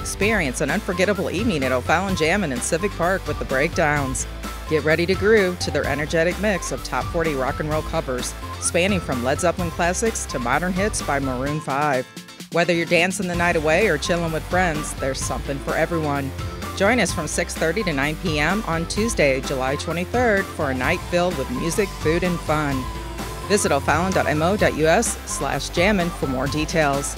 Experience an unforgettable evening at O'Fallon Jammin' in Civic Park with the Breakdowns. Get ready to groove to their energetic mix of top 40 rock and roll covers, spanning from Led Zeppelin classics to modern hits by Maroon 5. Whether you're dancing the night away or chilling with friends, there's something for everyone. Join us from 6:30 to 9 p.m. on Tuesday, July 23rd for a night filled with music, food, and fun. Visit o'fallon.mo.us slash jammin for more details.